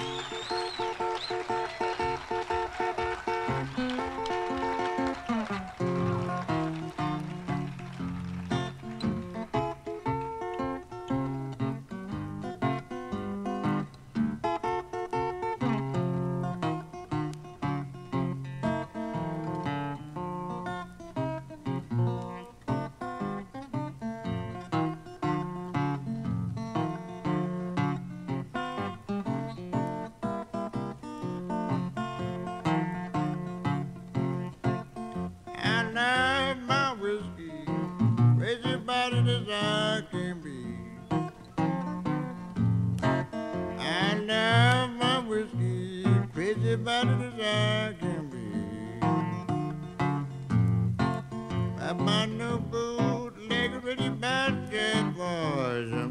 Música about as I can be. I'm on no bootlegger, but you bad boys.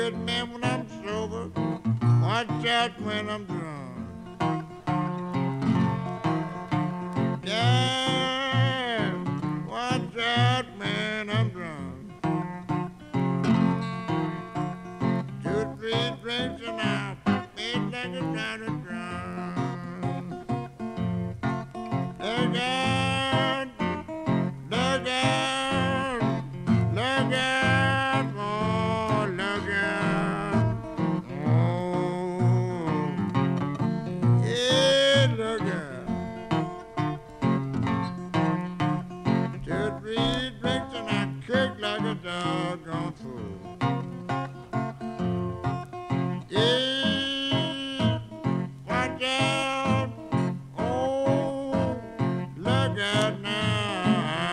good man when I'm sober. Watch out when I'm drunk. Damn, watch out when I'm drunk. Two, three drinks and I doggone fool. Yeah, watch out. Oh, look out now.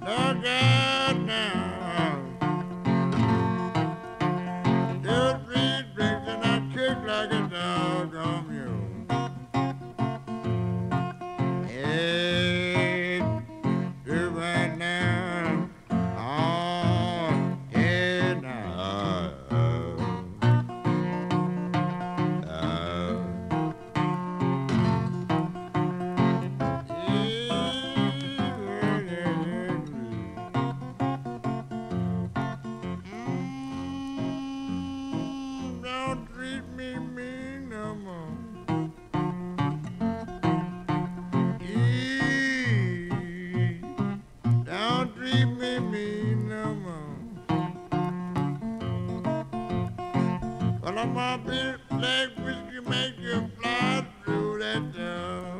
Look out now. Those three drinks and I cook like a little black whiskey make you fly through that door.